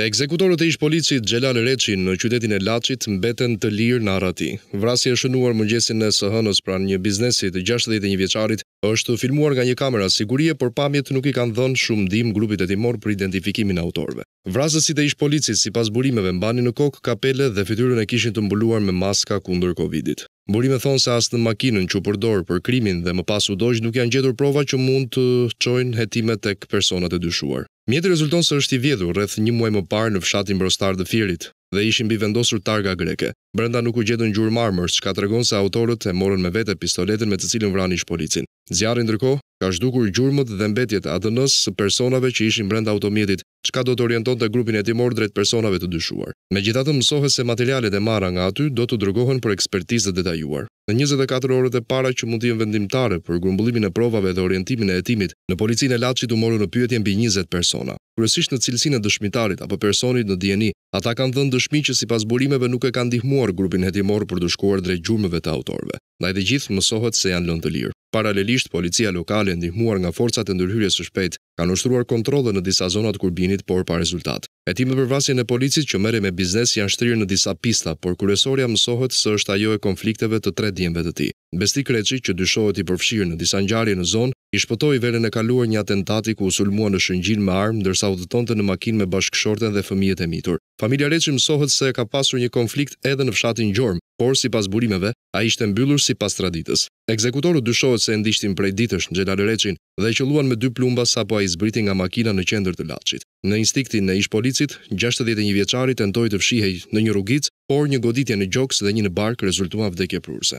Ekzekutorët e ish-policit Xhelal Reçi në qytetin e Laçit mbeten të lirë në arrati. Vrasja e shënuar mëngjesin e së hënës pranë një biznesi të gjashtëdhjetë e një vjeçarit është filmuar nga një kamera sigurie, por pamjet nuk i kanë dhënë shumë ndihmë grupit hetimor për identifikimin e autorëve. Vrasësit e ish-policit sipas burimeve mbanin në kokë kapele dhe fytyrën e kishin të mbuluar me maska kundër Covidit. Burimet thonë se as në makinën që u përdor për krimin dhe më pas u dogj nuk janë gjetur prova që mund të çojnë hetimet tek personat e dyshuar. Mjeti rezulton se është i vjedhur rreth një muaj më parë në fshatin Mbrostar të Fierit dhe ishin mbivendosur targa greke. Brenda nuk u gjetën gjurmë armësh, çka tregon se autorët e morën me vete pistoletën me të cilën vranë ish-policin. Zjarri ndërkohë ka zhdukur gjurmët dhe mbetjet e ADN-së së personave që ishin brenda automjetit, çka do të orientonte grupin hetimor drejt personave të dyshuar. Megjithatë, mësohet se materialet e marra nga aty do të dërgohen për ekspertizë të detajuar. Në njëzet e katër orët e para që mund të jenë vendimtare për grumbullimin e provave dhe orientimin e hetimit, në Policinë e Laçit u morën në pyetje mbi njëzet persona. Kryesisht në cilësinë e dëshmitarit apo personit në dijeni, ata kanë dhënë dëshmi që sipas burimeve nuk e kanë ndihmuar grupin hetimor për të shkuar drejt gjurmëve të autorëve. Ndaj të gjithë mësohet se janë lënë të lirë. Paralelisht, policia lokale e ndihmuar nga forcat e ndërhyrjes së shpejtë, kanë ushtruar kontrolle në disa zona të Kurbinit, por pa rezultat. Hetimet për vrasjen e policit që merrej me biznes janë shtrirë në disa pista, por kryesorja mësohet se është ajo e konflikteve të tre djemve të tij. Besnik Reçi, që dyshohet i përfshirë në disa ngjarje në zonë, i shpëtoi verën e kaluar një atentati ku u sulmua në Shëngjin me armë ndërsa udhëtonte në makinë me bashkëshorten dhe fëmijët e mitur. Familja Reçi mësohet se ka pasur një konflikt edhe në fshatin Gjormë, por sipas burimeve, ai ishte mbyllur sipas traditës. Ekzekutorët dyshohet se e ndiqtin prej ditësh Xhelal Reçin dhe e qëlluan me dy plumba sapo ai zbriti nga makina në qendër të Laçit. Në instinktin e ish-policit, gjashtëdhjetë e një vjeçari tentoi të fshihej në një rrugicë, por një goditje në gjoks dhe një në bark rezultuan vdekjeprurëse.